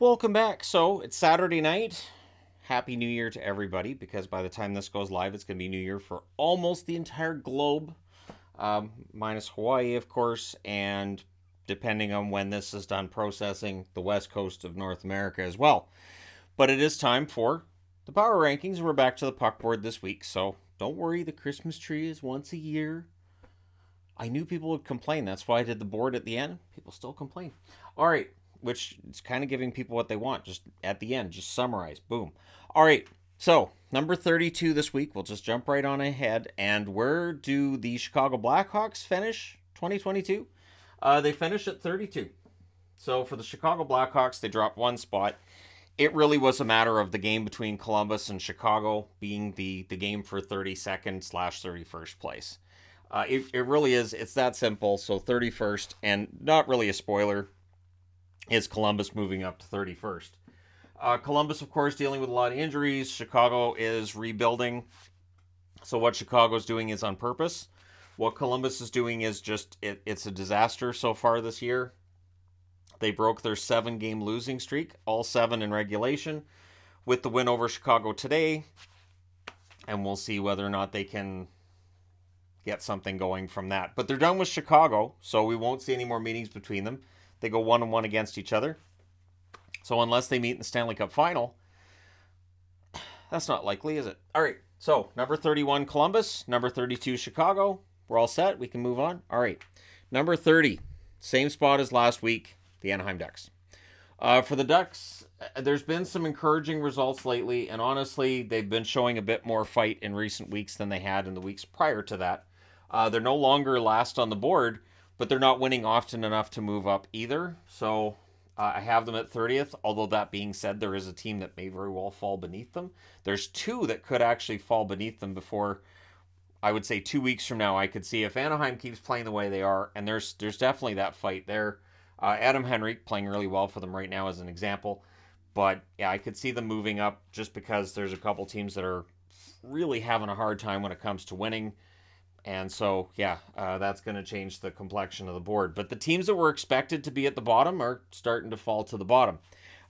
Welcome back. So it's Saturday night. Happy New Year to everybody because by the time this goes live, it's going to be New Year for almost the entire globe, um, minus Hawaii, of course, and depending on when this is done processing, the west coast of North America as well. But it is time for the power rankings. We're back to the puck board this week, so don't worry, the Christmas tree is once a year. I knew people would complain. That's why I did the board at the end. People still complain. All right, which is kind of giving people what they want. Just at the end, just summarize. Boom. All right. So, number 32 this week, we'll just jump right on ahead. And where do the Chicago Blackhawks finish 2022? Uh, they finish at 32. So, for the Chicago Blackhawks, they dropped one spot. It really was a matter of the game between Columbus and Chicago being the, the game for 32nd slash 31st place. Uh, it, it really is. It's that simple. So 31st, and not really a spoiler, is Columbus moving up to 31st. Uh, Columbus, of course, dealing with a lot of injuries. Chicago is rebuilding. So what Chicago is doing is on purpose. What Columbus is doing is just it, it's a disaster so far this year. They broke their seven game losing streak, all seven in regulation, with the win over Chicago today. And we'll see whether or not they can get something going from that. But they're done with Chicago, so we won't see any more meetings between them. They go one and one against each other. So unless they meet in the Stanley Cup final, that's not likely, is it? All right. So number 31, Columbus. Number 32, Chicago. We're all set. We can move on. All right. Number 30, same spot as last week, the Anaheim Ducks. Uh, for the Ducks, uh, there's been some encouraging results lately, and honestly, they've been showing a bit more fight in recent weeks than they had in the weeks prior to that. Uh, they're no longer last on the board, but they're not winning often enough to move up either. So uh, I have them at 30th. Although that being said, there is a team that may very well fall beneath them. There's two that could actually fall beneath them before. I would say two weeks from now, I could see if Anaheim keeps playing the way they are, and there's there's definitely that fight there. Uh, Adam Henrique playing really well for them right now as an example, but yeah, I could see them moving up just because there's a couple teams that are really having a hard time when it comes to winning. And so, yeah, uh, that's going to change the complexion of the board. But the teams that were expected to be at the bottom are starting to fall to the bottom.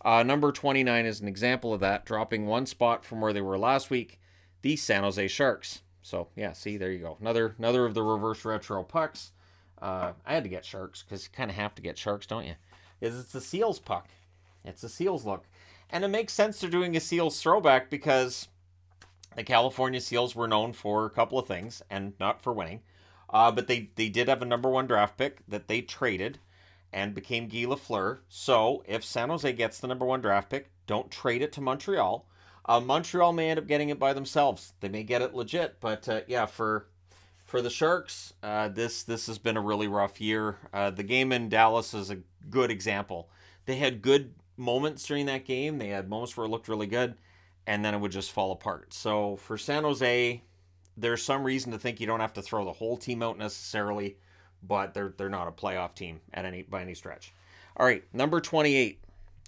Uh, number 29 is an example of that, dropping one spot from where they were last week, the San Jose Sharks. So, yeah, see, there you go. Another another of the reverse retro pucks. Uh, I had to get Sharks because you kind of have to get Sharks, don't you? Is it's the Seals puck. It's a Seals look. And it makes sense they're doing a Seals throwback because the California Seals were known for a couple of things and not for winning. Uh, but they, they did have a number one draft pick that they traded and became Guy Lafleur. So if San Jose gets the number one draft pick, don't trade it to Montreal. Uh, Montreal may end up getting it by themselves. They may get it legit, but uh, yeah, for for the Sharks, uh, this this has been a really rough year. Uh, the game in Dallas is a good example. They had good moments during that game. They had moments where it looked really good and then it would just fall apart. So for San Jose, there's some reason to think you don't have to throw the whole team out necessarily, but they're they're not a playoff team at any by any stretch. All right, number 28,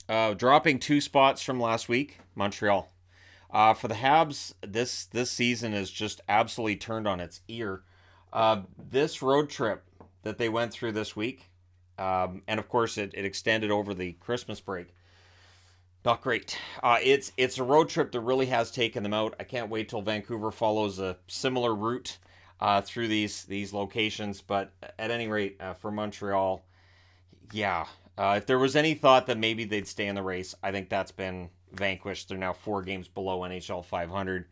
uh, dropping two spots from last week, Montreal. Uh, for the Habs, this this season is just absolutely turned on its ear. Uh, this road trip that they went through this week, um, and of course it, it extended over the Christmas break not great. Uh, it's it's a road trip that really has taken them out. I can't wait till Vancouver follows a similar route uh, through these these locations. But at any rate, uh, for Montreal, yeah, uh, if there was any thought that maybe they'd stay in the race, I think that's been vanquished. They're now four games below NHL 500,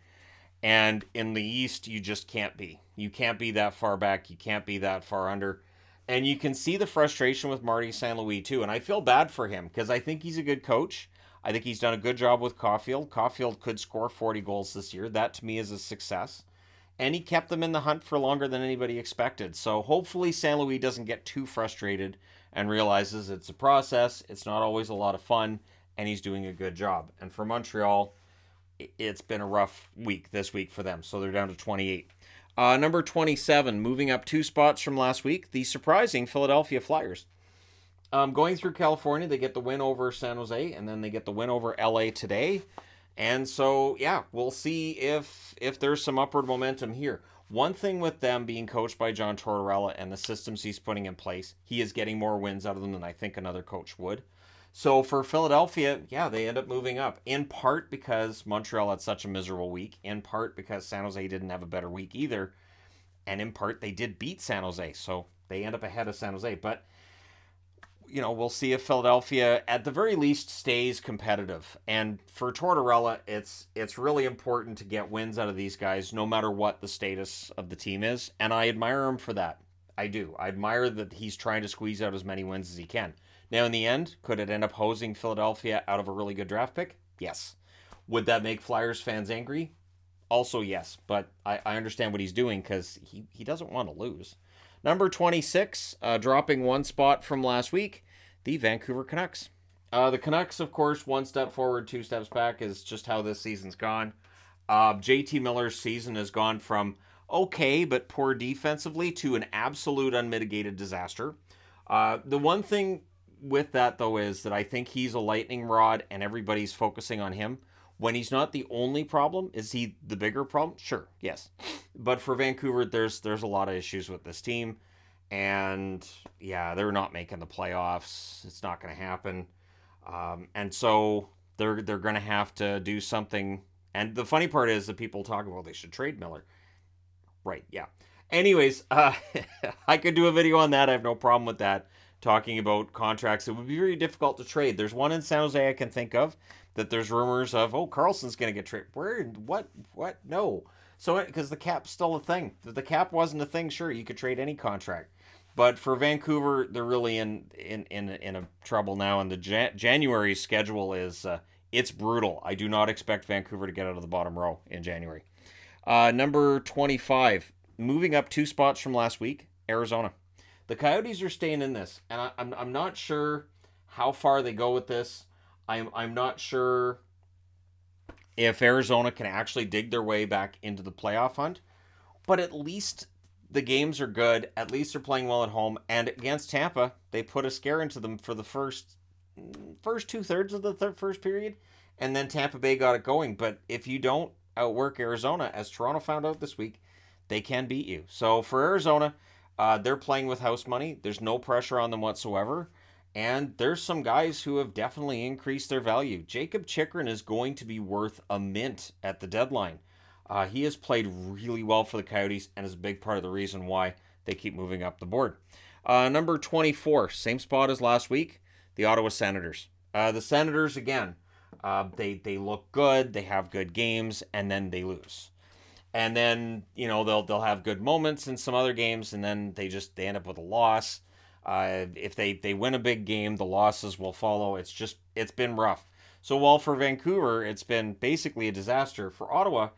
and in the East, you just can't be. You can't be that far back. You can't be that far under. And you can see the frustration with Marty St. Louis too. And I feel bad for him because I think he's a good coach. I think he's done a good job with Caufield. Caufield could score 40 goals this year. That to me is a success. And he kept them in the hunt for longer than anybody expected. So hopefully St. Louis doesn't get too frustrated and realizes it's a process. It's not always a lot of fun, and he's doing a good job. And for Montreal, it's been a rough week this week for them. So they're down to 28. Uh, number 27, moving up two spots from last week, the surprising Philadelphia Flyers. Um, going through California, they get the win over San Jose, and then they get the win over LA today. And so, yeah, we'll see if if there's some upward momentum here. One thing with them being coached by John Tortorella and the systems he's putting in place, he is getting more wins out of them than I think another coach would. So for Philadelphia, yeah, they end up moving up in part because Montreal had such a miserable week, in part because San Jose didn't have a better week either, and in part they did beat San Jose, so they end up ahead of San Jose. But you know, we'll see if Philadelphia at the very least stays competitive. And for Tortorella, it's it's really important to get wins out of these guys no matter what the status of the team is, and I admire him for that. I do. I admire that he's trying to squeeze out as many wins as he can. Now, in the end, could it end up hosing Philadelphia out of a really good draft pick? Yes. Would that make Flyers fans angry? Also, yes. But I, I understand what he's doing because he, he doesn't want to lose. Number 26, uh, dropping one spot from last week, the Vancouver Canucks. Uh, the Canucks, of course, one step forward, two steps back is just how this season's gone. Uh, JT Miller's season has gone from okay but poor defensively to an absolute unmitigated disaster. Uh, the one thing with that though is that I think he's a lightning rod and everybody's focusing on him. When he's not the only problem, is he the bigger problem? Sure, yes. But for Vancouver, there's there's a lot of issues with this team, and yeah, they're not making the playoffs. It's not going to happen, um, and so they're they're going to have to do something. And the funny part is that people talk about they should trade Miller. Right? Yeah. Anyways, uh, I could do a video on that. I have no problem with that talking about contracts it would be very difficult to trade. There's one in San Jose I can think of that there's rumors of, oh, Karlsson's going to get traded. Where? What? What? No. So, because the cap's still a thing. The cap wasn't a thing, sure, you could trade any contract. But for Vancouver, they're really in in in, in a trouble now, and the Jan- January schedule is uh, it's brutal. I do not expect Vancouver to get out of the bottom row in January. Uh, number twenty five, moving up two spots from last week, Arizona. The Coyotes are staying in this, and I, I'm I'm not sure how far they go with this. I'm I'm not sure if Arizona can actually dig their way back into the playoff hunt, but at least the games are good. At least they're playing well at home, and against Tampa, they put a scare into them for the first first two thirds of the first period, and then Tampa Bay got it going. But if you don't outwork Arizona, as Toronto found out this week, they can beat you. So for Arizona, uh, they're playing with house money. There's no pressure on them whatsoever. And there's some guys who have definitely increased their value. Jakob Chychrun is going to be worth a mint at the deadline. Uh, he has played really well for the Coyotes and is a big part of the reason why they keep moving up the board. Uh, number 24, same spot as last week, the Ottawa Senators. Uh, the Senators, again, uh, they, they look good, they have good games, and then they lose and then you know they'll they'll have good moments in some other games, and then they just they end up with a loss. Uh, if they they win a big game, the losses will follow. It's just it's been rough. So while for Vancouver it's been basically a disaster, for Ottawa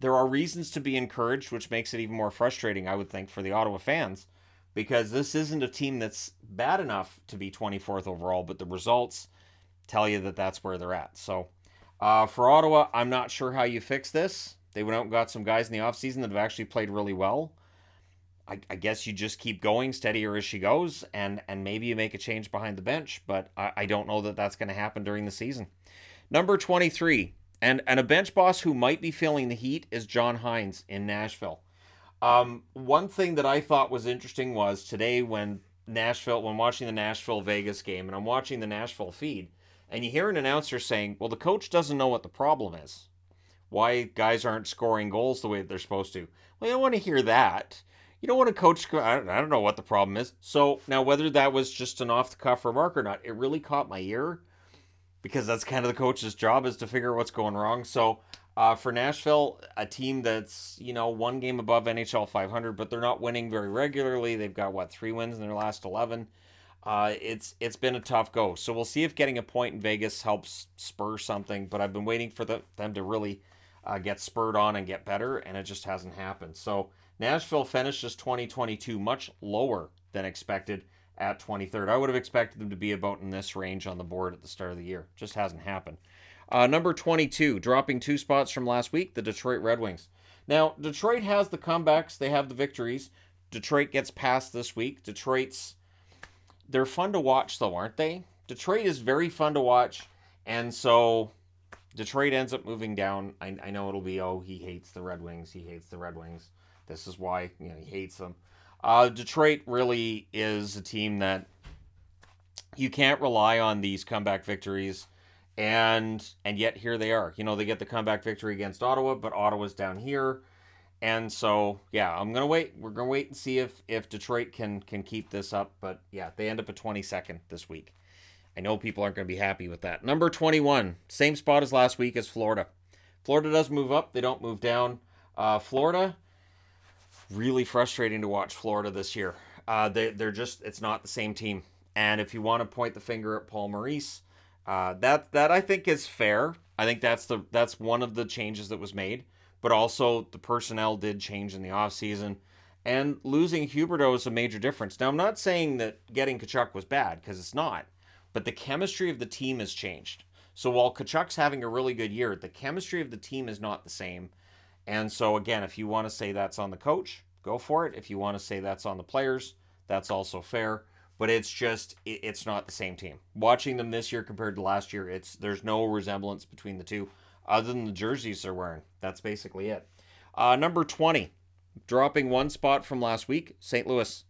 there are reasons to be encouraged, which makes it even more frustrating, I would think, for the Ottawa fans, because this isn't a team that's bad enough to be 24th overall, but the results tell you that that's where they're at. So uh, for Ottawa, I'm not sure how you fix this. They went out and got some guys in the offseason that have actually played really well. I, I, guess you just keep going steadier as she goes, and and maybe you make a change behind the bench, but I, I don't know that that's going to happen during the season. Number 23, and, and a bench boss who might be feeling the heat is John Hynes in Nashville. Um, one thing that I thought was interesting was today when Nashville, when watching the Nashville Vegas game, and I'm watching the Nashville feed, and you hear an announcer saying, Well, the coach doesn't know what the problem is why guys aren't scoring goals the way that they're supposed to. Well, you don't want to hear that. You don't want to coach. I don't know what the problem is. So now, whether that was just an off the cuff remark or not, it really caught my ear because that's kind of the coach's job is to figure out what's going wrong. So uh, for Nashville, a team that's you know one game above NHL 500, but they're not winning very regularly. They've got what three wins in their last 11. Uh, it's it's been a tough go. So we'll see if getting a point in Vegas helps spur something. But I've been waiting for the, them to really uh, get spurred on and get better, and it just hasn't happened. So Nashville finishes 2022 much lower than expected at 23rd. I would have expected them to be about in this range on the board at the start of the year. Just hasn't happened. Uh, number 22, dropping two spots from last week, the Detroit Red Wings. Now, Detroit has the comebacks, they have the victories. Detroit gets past this week. Detroit's they're fun to watch though, aren't they? Detroit is very fun to watch, and so Detroit ends up moving down. I, I know it'll be, oh, he hates the Red Wings. He hates the Red Wings. This is why you know he hates them. Uh, Detroit really is a team that you can't rely on these comeback victories and and yet here they are. You know, they get the comeback victory against Ottawa, but Ottawa's down here. And so, yeah, I'm gonna wait. We're gonna wait and see if if Detroit can can keep this up. But yeah, they end up at 22nd this week. I know people aren't gonna be happy with that. Number 21, same spot as last week as Florida. Florida does move up. They don't move down. Uh, Florida, really frustrating to watch Florida this year. Uh, they they're just it's not the same team. And if you want to point the finger at Paul Maurice, uh, that that I think is fair. I think that's the that's one of the changes that was made. But also the personnel did change in the offseason. And losing Huberdeau is a major difference. Now I'm not saying that getting Tkachuk was bad, because it's not. But the chemistry of the team has changed. So while Tkachuk's having a really good year, the chemistry of the team is not the same. And so again, if you want to say that's on the coach, go for it. If you want to say that's on the players, that's also fair but it's just it's not the same team. Watching them this year compared to last year, it's there's no resemblance between the two, other than the jerseys they're wearing. That's basically it. Uh, number twenty, dropping one spot from last week, St. Louis.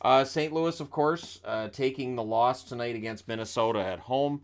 Uh, St. Louis, of course, uh, taking the loss tonight against Minnesota at home,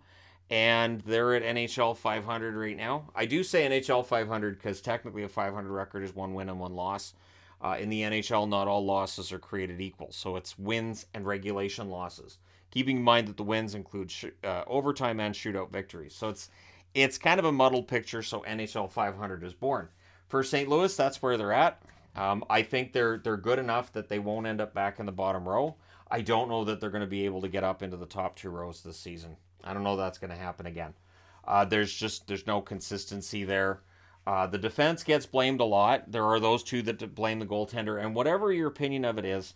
and they're at NHL 500 right now. I do say NHL 500 because technically a 500 record is one win and one loss. Uh, in the NHL, not all losses are created equal, so it's wins and regulation losses. Keeping in mind that the wins include sh- uh, overtime and shootout victories, so it's it's kind of a muddled picture. So NHL 500 is born. For St. Louis, that's where they're at. Um, I think they're they're good enough that they won't end up back in the bottom row. I don't know that they're going to be able to get up into the top two rows this season. I don't know that's going to happen again. Uh, there's just there's no consistency there. Uh, the defense gets blamed a lot. There are those two that blame the goaltender, and whatever your opinion of it is,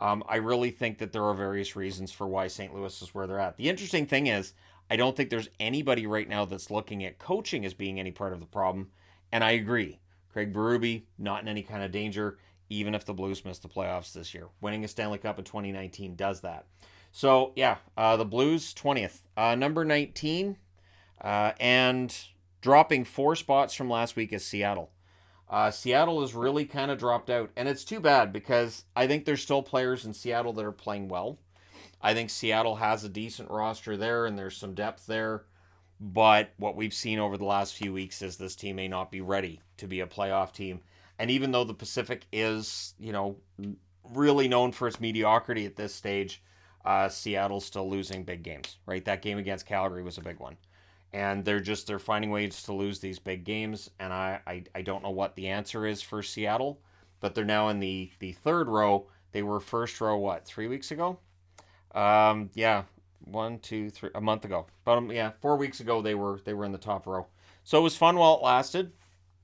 um, I really think that there are various reasons for why St. Louis is where they're at. The interesting thing is, I don't think there's anybody right now that's looking at coaching as being any part of the problem, and I agree. Craig Berube not in any kind of danger, even if the Blues miss the playoffs this year. Winning a Stanley Cup in 2019 does that. So yeah, uh, the Blues 20th, uh, number 19, uh, and Dropping four spots from last week is Seattle. Uh, Seattle has really kind of dropped out, and it's too bad because I think there's still players in Seattle that are playing well. I think Seattle has a decent roster there, and there's some depth there. But what we've seen over the last few weeks is this team may not be ready to be a playoff team. And even though the Pacific is, you know, really known for its mediocrity at this stage, uh, Seattle's still losing big games, right? That game against Calgary was a big one. And they're just they're finding ways to lose these big games. And I, I i don't know what the answer is for seattle but they're now in the the third row. They were first row what three weeks ago? Um yeah one two three a month ago. But um, yeah four weeks ago they were they were in the top row. So it was fun while it lasted.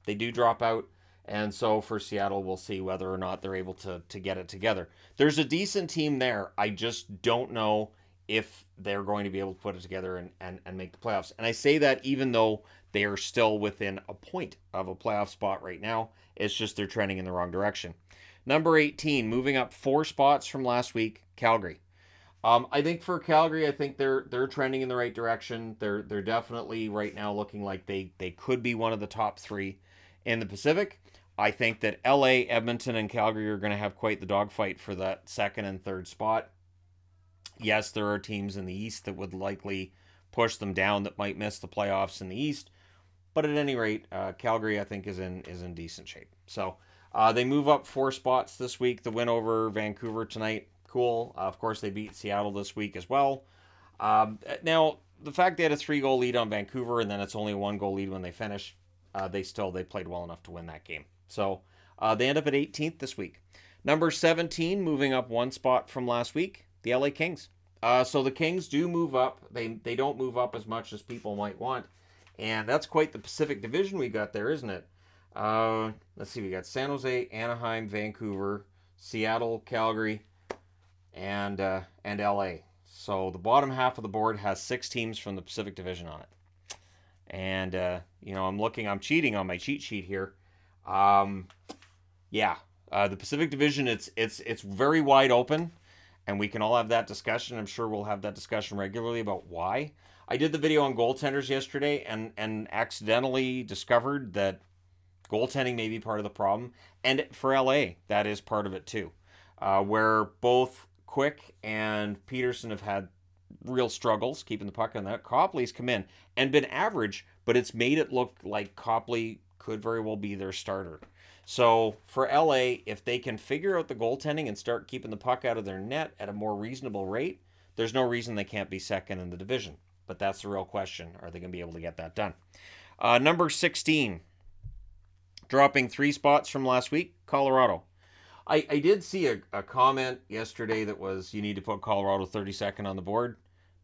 They do drop out and so for seattle we'll see whether or not they're able to to get it together there's a decent team there i just don't know if they're going to be able to put it together and, and, and make the playoffs. And I say that even though they are still within a point of a playoff spot right now. It's just they're trending in the wrong direction. Number 18, moving up four spots from last week, Calgary. Um, I think for Calgary, I think they're they're trending in the right direction. They're they're definitely right now looking like they they could be one of the top three in the Pacific. I think that LA, Edmonton, and Calgary are going to have quite the dogfight for that second and third spot yes, there are teams in the East that would likely push them down that might miss the playoffs in the East. But at any rate, uh, Calgary I think is in is in decent shape. So uh, they move up four spots this week. The win over Vancouver tonight, cool. Uh, of course, they beat Seattle this week as well. Um, now the fact they had a three goal lead on Vancouver and then it's only a one goal lead when they finish, uh, they still they played well enough to win that game. So uh, they end up at 18th this week. Number 17, moving up one spot from last week, the LA Kings. Uh, so the Kings do move up. They they don't move up as much as people might want, and that's quite the Pacific Division we got there, isn't it? Uh, let's see, we got San Jose, Anaheim, Vancouver, Seattle, Calgary, and uh, and LA. So the bottom half of the board has six teams from the Pacific Division on it. And uh, you know, I'm looking, I'm cheating on my cheat sheet here. Um, yeah, uh, the Pacific Division, it's it's it's very wide open and we can all have that discussion. I'm sure we'll have that discussion regularly about why. I did the video on goaltenders yesterday and and accidentally discovered that goaltending may be part of the problem, and for LA, that is part of it too, uh, where both Quick and Petersen have had real struggles keeping the puck on that. Copley's come in and been average, but it's made it look like Copley could very well be their starter. So for LA, if they can figure out the goaltending and start keeping the puck out of their net at a more reasonable rate, there's no reason they can't be second in the division. But that's the real question. Are they going to be able to get that done? Uh, number 16, dropping three spots from last week, Colorado. I, I did see a, a comment yesterday that was you need to put Colorado 32nd on the board.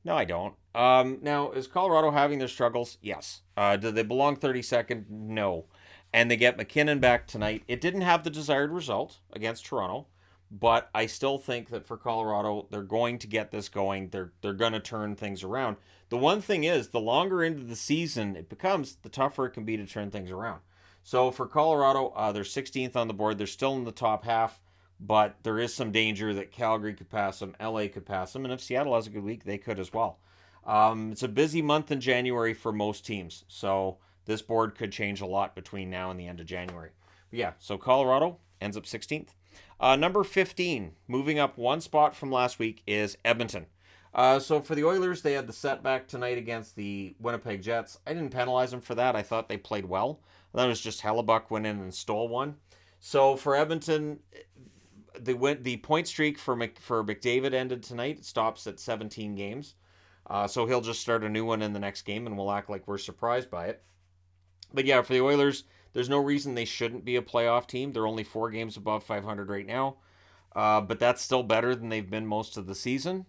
No, I don't. Um, now, is Colorado having their struggles? Yes. Uh, do they belong 32nd? No. And they get MacKinnon back tonight. It didn't have the desired result against Toronto, but I still think that for Colorado, they're going to get this going. They're they're going to turn things around. The one thing is, the longer into the season it becomes, the tougher it can be to turn things around. So for Colorado, uh, they're 16th on the board. They're still in the top half, but there is some danger that Calgary could pass them, LA could pass them, and if Seattle has a good week, they could as well. Um, it's a busy month in January for most teams, so this board could change a lot between now and the end of January. But yeah, so Colorado ends up 16th. Uh, number 15, moving up one spot from last week, is Edmonton. Uh, so for the Oilers, they had the setback tonight against the Winnipeg Jets. I didn't penalize them for that. I thought they played well. That was just Hellebuyck went in and stole one. So for Edmonton, the the point streak for Mc, for McDavid ended tonight. It stops at 17 games. Uh, so he'll just start a new one in the next game, and we'll act like we're surprised by it. But yeah, for the Oilers, there's no reason they shouldn't be a playoff team. They're only four games above 500 right now, uh, but that's still better than they've been most of the season.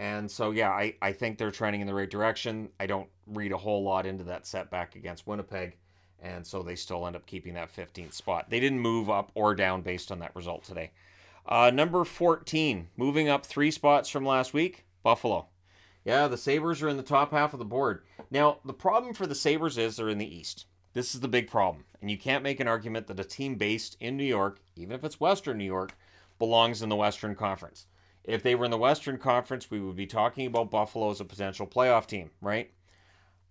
And so, yeah, I, I think they're trending in the right direction. I don't read a whole lot into that setback against Winnipeg. And so they still end up keeping that 15th spot. They didn't move up or down based on that result today. Uh, number 14, moving up three spots from last week, Buffalo. Yeah, the Sabres are in the top half of the board. Now, the problem for the Sabres is they're in the East. This is the big problem. And you can't make an argument that a team based in New York, even if it's Western New York, belongs in the Western Conference. If they were in the Western Conference, we would be talking about Buffalo as a potential playoff team, right?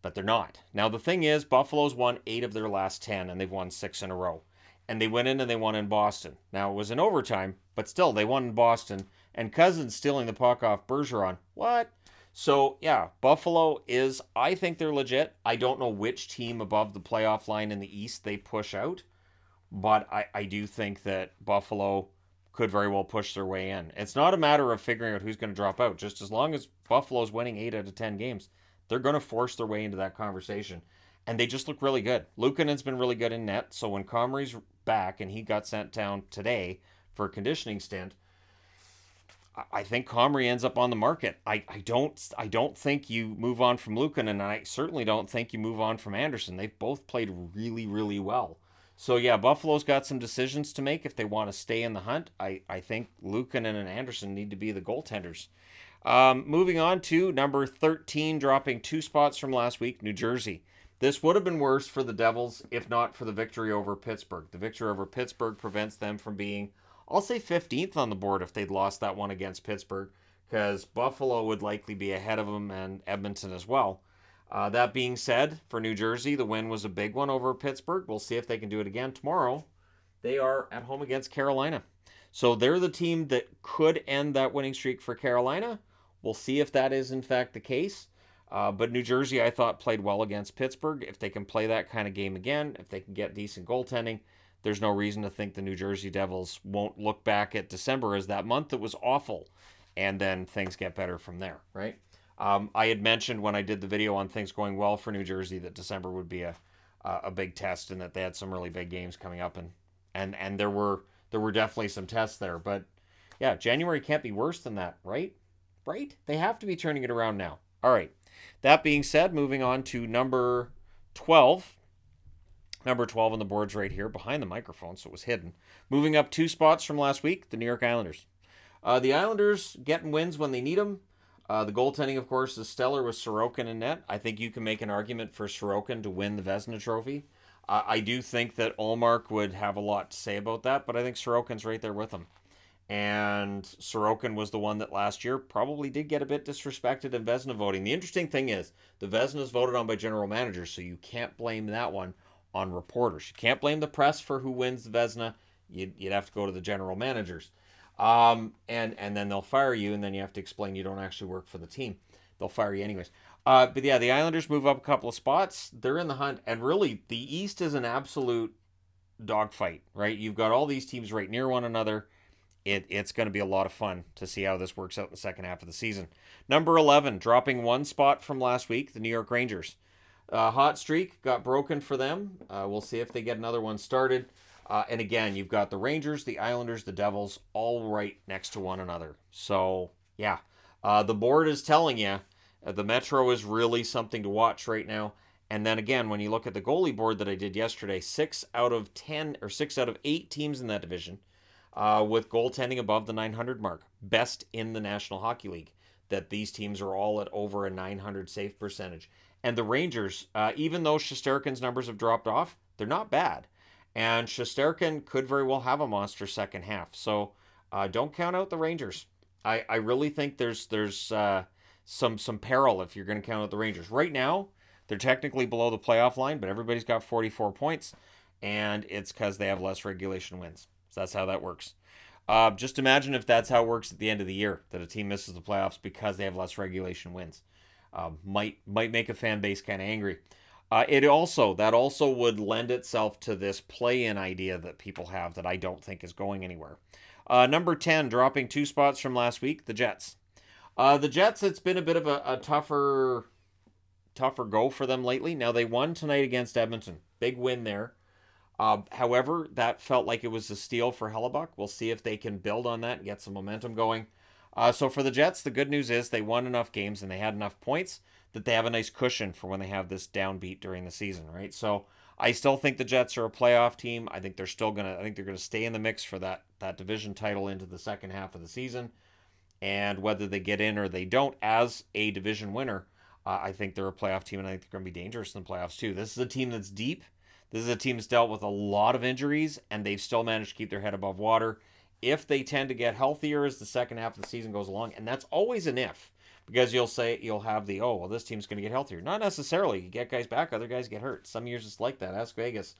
But they're not. Now, the thing is, Buffalo's won eight of their last 10, and they've won six in a row. And they went in and they won in Boston. Now, it was in overtime, but still, they won in Boston. And Cozens stealing the puck off Bergeron. What? So, yeah, Buffalo is, I think they're legit. I don't know which team above the playoff line in the East they push out, but I, I do think that Buffalo could very well push their way in. It's not a matter of figuring out who's going to drop out. Just as long as Buffalo's winning eight out of 10 games, they're going to force their way into that conversation. And they just look really good. Luukkonen's been really good in net. So when Comrie's back and he got sent down today for a conditioning stint, I think Comrie ends up on the market. I, I don't I don't think you move on from Luukkonen, and I certainly don't think you move on from Anderson. They've both played really, really well. So yeah, Buffalo's got some decisions to make if they want to stay in the hunt. I, I think Luukkonen and Anderson need to be the goaltenders. Um, moving on to number 13, dropping two spots from last week, New Jersey. This would have been worse for the Devils if not for the victory over Pittsburgh. The victory over Pittsburgh prevents them from being I'll say 15th on the board if they'd lost that one against Pittsburgh, because Buffalo would likely be ahead of them and Edmonton as well. Uh, that being said, for New Jersey, the win was a big one over Pittsburgh. We'll see if they can do it again tomorrow. They are at home against Carolina. So they're the team that could end that winning streak for Carolina. We'll see if that is in fact the case. Uh, but New Jersey, I thought, played well against Pittsburgh. If they can play that kind of game again, if they can get decent goaltending, there's no reason to think the New Jersey Devils won't look back at December as that month that was awful, and then things get better from there, right? Um, I had mentioned when I did the video on things going well for New Jersey that December would be a a big test and that they had some really big games coming up and and and there were there were definitely some tests there, but yeah, January can't be worse than that, right? Right? They have to be turning it around now. All right. That being said, moving on to number 12 Number 12 on the boards right here behind the microphone, so it was hidden. Moving up two spots from last week, the New York Islanders. Uh, the Islanders getting wins when they need them. Uh, the goaltending, of course, is stellar with Sorokin in net. I think you can make an argument for Sorokin to win the Vezina Trophy. Uh, I do think that Ullmark would have a lot to say about that, but I think Sorokin's right there with him. And Sorokin was the one that last year probably did get a bit disrespected in Vezina voting. The interesting thing is, the Vezina is voted on by general managers, so you can't blame that one on reporters. You can't blame the press for who wins the Vezina. You'd, you'd have to go to the general managers. Um, and, and then they'll fire you, and then you have to explain you don't actually work for the team. they'll fire you anyways. Uh, but yeah, the Islanders move up a couple of spots. They're in the hunt, and really, the East is an absolute dogfight, right? You've got all these teams right near one another. It, it's going to be a lot of fun to see how this works out in the second half of the season. Number 11, dropping one spot from last week, the New York Rangers. Uh, hot streak got broken for them. Uh, we'll see if they get another one started. Uh, and again, you've got the Rangers, the Islanders, the Devils, all right next to one another. So, yeah, uh, the board is telling you uh, the Metro is really something to watch right now. And then again, when you look at the goalie board that I did yesterday, six out of 10 or six out of eight teams in that division uh, with goaltending above the 900 mark, best in the National Hockey League. That these teams are all at over a 900 save percentage. And the Rangers, uh, even though Shesterkin's numbers have dropped off, they're not bad. And Shesterkin could very well have a monster second half. So uh, don't count out the Rangers. I, I really think there's there's uh, some some peril if you're going to count out the Rangers. Right now, they're technically below the playoff line, but everybody's got 44 points, and it's because they have less regulation wins. So that's how that works. Uh, just imagine if that's how it works at the end of the year that a team misses the playoffs because they have less regulation wins. Uh, might might make a fan base kind of angry. Uh, it also that also would lend itself to this play-in idea that people have that I don't think is going anywhere. Uh, number 10, dropping two spots from last week, the Jets. Uh, the Jets, it's been a bit of a, a, tougher tougher go for them lately. Now, they won tonight against Edmonton. Big win there. Uh, however, that felt like it was a steal for Hellebuyck. We'll see if they can build on that and get some momentum going. Uh, so for the Jets, the good news is they won enough games and they had enough points that they have a nice cushion for when they have this downbeat during the season, right? So I still think the Jets are a playoff team. I think they're still gonna. I think they're gonna stay in the mix for that that division title into the second half of the season. And whether they get in or they don't, as a division winner, uh, I think they're a playoff team, and I think they're going to be dangerous in the playoffs too. This is a team that's deep. This is a team that's dealt with a lot of injuries, and they've still managed to keep their head above water. If they tend to get healthier as the second half of the season goes along, and that's always an if because you'll say you'll have the oh well this team's going to get healthier. Not necessarily. You get guys back, other guys get hurt. Some years it's like that. Ask Vegas.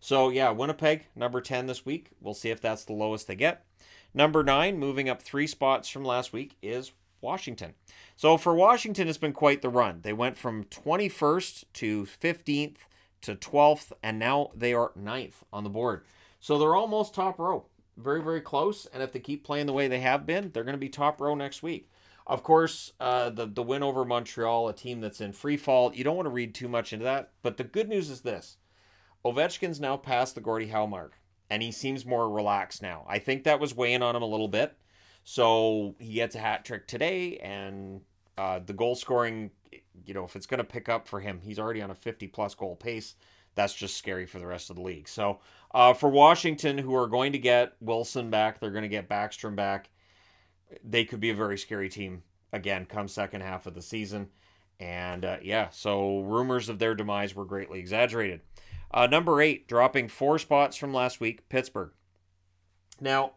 So yeah, Winnipeg number ten this week. We'll see if that's the lowest they get. Number nine, moving up three spots from last week, is Washington. So for Washington, it's been quite the run. They went from 21st to 15th to 12th, and now they are ninth on the board. So they're almost top row. Very, very close. And if they keep playing the way they have been, they're going to be top row next week. Of course, uh, the the win over Montreal, a team that's in free fall, you don't want to read too much into that. But the good news is this: Ovechkin's now past the Gordie Howe mark, and he seems more relaxed now. I think that was weighing on him a little bit. So he gets a hat trick today, and uh, the goal scoring, you know, if it's going to pick up for him, he's already on a 50 plus goal pace. That's just scary for the rest of the league. So uh, for Washington, who are going to get Wilson back, they're going to get Backstrom back they could be a very scary team again come second half of the season. And uh, yeah, so rumors of their demise were greatly exaggerated. Uh, number eight, dropping four spots from last week, Pittsburgh. Now,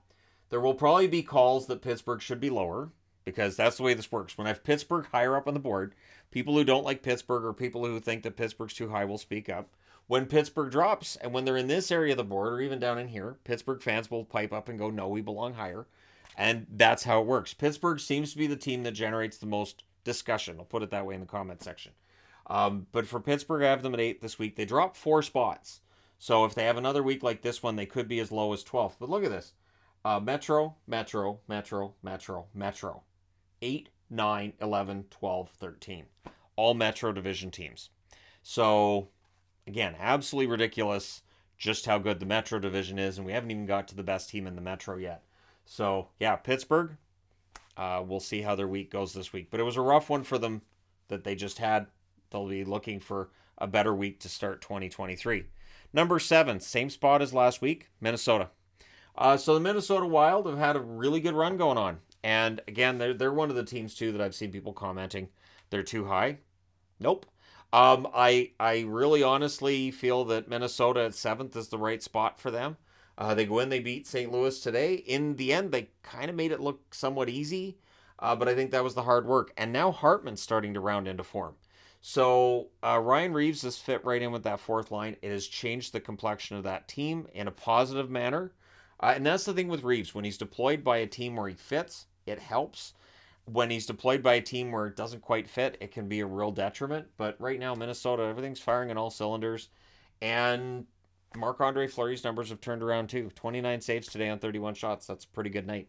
there will probably be calls that Pittsburgh should be lower because that's the way this works. When I have Pittsburgh higher up on the board, people who don't like Pittsburgh or people who think that Pittsburgh's too high will speak up. When Pittsburgh drops and when they're in this area of the board or even down in here, Pittsburgh fans will pipe up and go, no, we belong higher. And that's how it works. Pittsburgh seems to be the team that generates the most discussion. I'll put it that way in the comment section. Um, but for Pittsburgh, I have them at eight this week. They dropped four spots. So if they have another week like this one, they could be as low as 12th. But look at this uh, Metro, Metro, Metro, Metro, Metro. 8, 9, 11, 12, 13. All Metro division teams. So, again, absolutely ridiculous just how good the Metro division is. And we haven't even got to the best team in the Metro yet. So yeah, Pittsburgh. Uh, we'll see how their week goes this week, but it was a rough one for them that they just had. They'll be looking for a better week to start 2023. Number seven, same spot as last week, Minnesota. Uh, so the Minnesota Wild have had a really good run going on, and again, they're they're one of the teams too that I've seen people commenting they're too high. Nope. Um, I I really honestly feel that Minnesota at seventh is the right spot for them. Uh, they go in, they beat St. Louis today. In the end, they kind of made it look somewhat easy, uh, but I think that was the hard work. And now Hartman's starting to round into form. So uh, Ryan Reaves has fit right in with that fourth line. It has changed the complexion of that team in a positive manner. Uh, and that's the thing with Reaves. When he's deployed by a team where he fits, it helps. When he's deployed by a team where it doesn't quite fit, it can be a real detriment. But right now, Minnesota, everything's firing on all cylinders. And Marc Andre Fleury's numbers have turned around too 29 saves today on 31 shots. That's a pretty good night.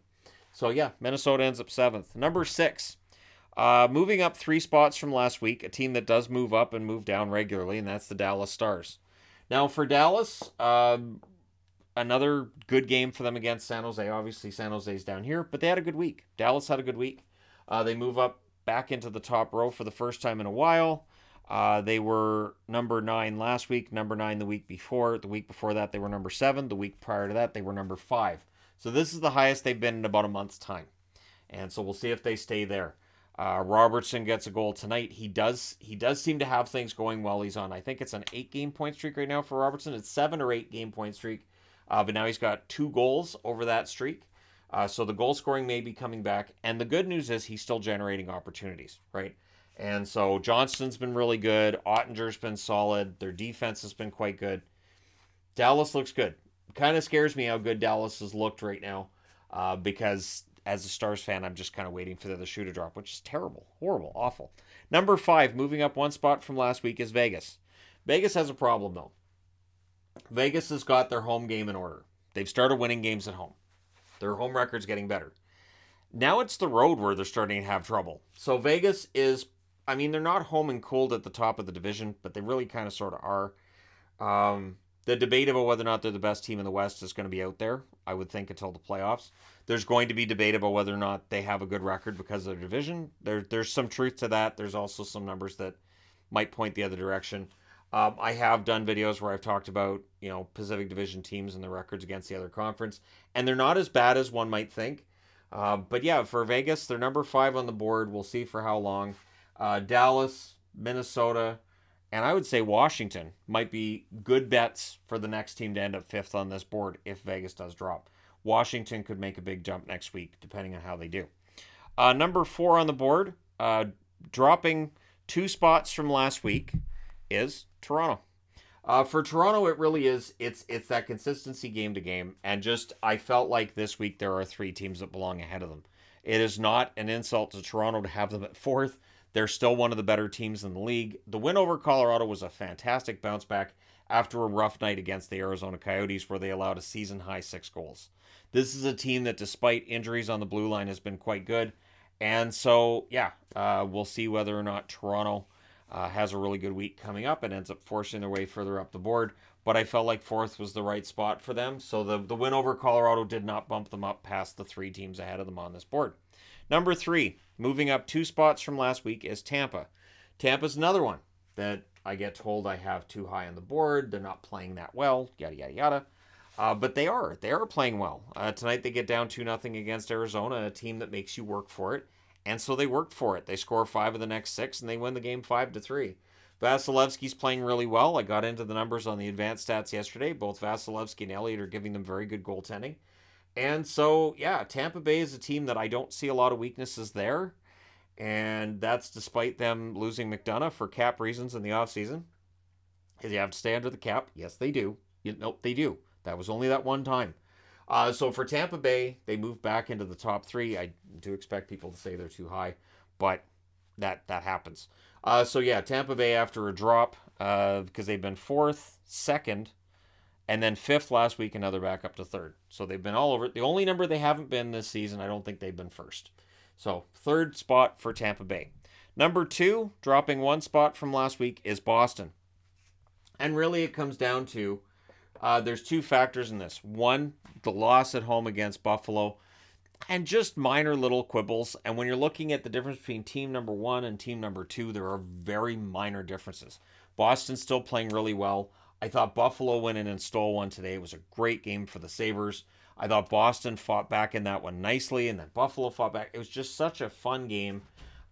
So, yeah, Minnesota ends up seventh. Number six, uh, moving up three spots from last week, a team that does move up and move down regularly, and that's the Dallas Stars. Now, for Dallas, um, another good game for them against San Jose. Obviously, San Jose's down here, but they had a good week. Dallas had a good week. Uh, they move up back into the top row for the first time in a while. Uh, they were number nine last week, number nine the week before. The week before that, they were number seven. The week prior to that, they were number five. So this is the highest they've been in about a month's time. And so we'll see if they stay there. Uh, Robertson gets a goal tonight. He does he does seem to have things going while he's on. I think it's an eight game point streak right now for Robertson. It's seven or eight game point streak, uh, but now he's got two goals over that streak. Uh, so the goal scoring may be coming back. And the good news is he's still generating opportunities, right? And so Johnston's been really good. Oettinger's been solid. Their defense has been quite good. Dallas looks good. Kind of scares me how good Dallas has looked right now uh, because as a Stars fan, I'm just kind of waiting for the shoe to drop, which is terrible, horrible, awful. Number five, moving up one spot from last week, is Vegas. Vegas has a problem, though. Vegas has got their home game in order. They've started winning games at home. Their home record's getting better. Now it's the road where they're starting to have trouble. So Vegas is, I mean, they're not home and cold at the top of the division, but they really kind of sort of are. Um, the debate about whether or not they're the best team in the West is going to be out there, I would think, until the playoffs. There's going to be debate about whether or not they have a good record because of their division. There, there's some truth to that. There's also some numbers that might point the other direction. Um, I have done videos where I've talked about you know Pacific Division teams and the records against the other conference, and they're not as bad as one might think. Uh, but yeah, for Vegas, they're number five on the board. We'll see for how long. Uh, Dallas, Minnesota, and I would say Washington might be good bets for the next team to end up fifth on this board if Vegas does drop. Washington could make a big jump next week, depending on how they do. Uh, number four on the board, uh, dropping two spots from last week is Toronto. Uh, for Toronto, it really is. It's it's that consistency game to game, and just I felt like this week there are three teams that belong ahead of them. It is not an insult to Toronto to have them at fourth. They're still one of the better teams in the league. The win over Colorado was a fantastic bounce back after a rough night against the Arizona Coyotes, where they allowed a season high six goals. This is a team that, despite injuries on the blue line, has been quite good. And so, yeah, uh, we'll see whether or not Toronto uh, has a really good week coming up and ends up forcing their way further up the board. But I felt like fourth was the right spot for them. So the, the win over Colorado did not bump them up past the three teams ahead of them on this board. Number three, moving up two spots from last week, is Tampa. Tampa's another one that I get told I have too high on the board. They're not playing that well, yada, yada, yada. Uh, but they are. They are playing well. Uh, tonight they get down 2 nothing against Arizona, a team that makes you work for it. And so they worked for it. They score five of the next six, and they win the game five to three. Vasilevskiy's playing really well. I got into the numbers on the advanced stats yesterday. Both Vasilevskiy and Elliott are giving them very good goaltending. And so, yeah, Tampa Bay is a team that I don't see a lot of weaknesses there. And that's despite them losing McDonagh for cap reasons in the offseason. Because you have to stay under the cap. Yes, they do. You, nope, they do. That was only that one time. Uh, so for Tampa Bay, they moved back into the top three. I do expect people to say they're too high, but that that happens. Uh, so yeah, Tampa Bay after a drop uh, because they've been fourth, second, and then fifth last week, they're back up to third. So they've been all over. The only number they haven't been this season, I don't think they've been first. So third spot for Tampa Bay. Number two, dropping one spot from last week, is Boston. And really, it comes down to uh, there's two factors in this. One, the loss at home against Buffalo, and just minor little quibbles. And when you're looking at the difference between team number one and team number two, there are very minor differences. Boston's still playing really well. I thought Buffalo went in and stole one today. It was a great game for the Sabres. I thought Boston fought back in that one nicely, and then Buffalo fought back. It was just such a fun game.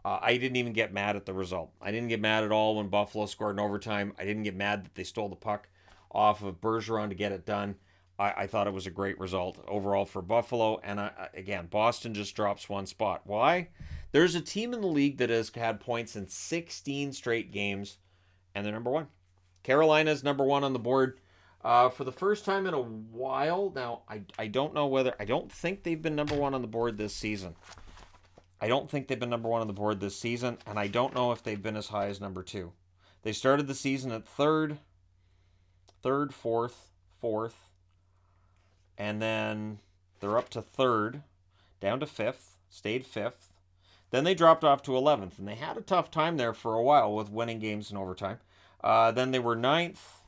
Uh, I didn't even get mad at the result. I didn't get mad at all when Buffalo scored in overtime. I didn't get mad that they stole the puck off of Bergeron to get it done. I, I thought it was a great result overall for Buffalo. And I, again, Boston just drops one spot. Why? There's a team in the league that has had points in 16 straight games, and they're number one. Carolina's number one on the board. Uh, for the first time in a while. Now, I, I don't know whether, I don't think they've been number one on the board this season. I don't think they've been number one on the board this season, and I don't know if they've been as high as number two. They started the season at third, third, fourth, fourth, and then they're up to third, down to fifth, stayed fifth. Then they dropped off to 11th, and they had a tough time there for a while with winning games in overtime. Uh, then they were ninth,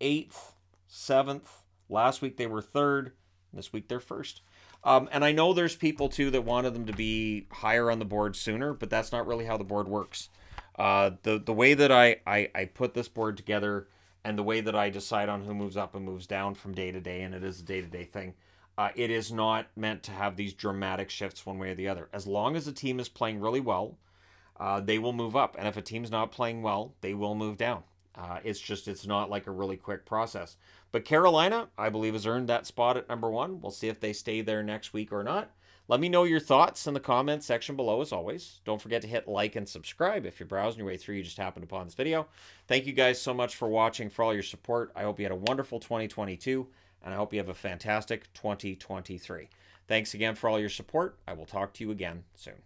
eighth, seventh. Last week they were third. This week they're first. Um, and I know there's people too that wanted them to be higher on the board sooner, but that's not really how the board works. Uh, the the way that I, I I put this board together and the way that I decide on who moves up and moves down from day to day, and it is a day to day thing. Uh, it is not meant to have these dramatic shifts one way or the other. As long as a team is playing really well, uh, they will move up, and if a team's not playing well, they will move down. Uh, it's just it's not like a really quick process. But Carolina, I believe, has earned that spot at number one. We'll see if they stay there next week or not. Let me know your thoughts in the comments section below, as always. Don't forget to hit like and subscribe if you're browsing your way through, you just happened upon this video. Thank you guys so much for watching, for all your support. I hope you had a wonderful 2022, and I hope you have a fantastic 2023. Thanks again for all your support. I will talk to you again soon.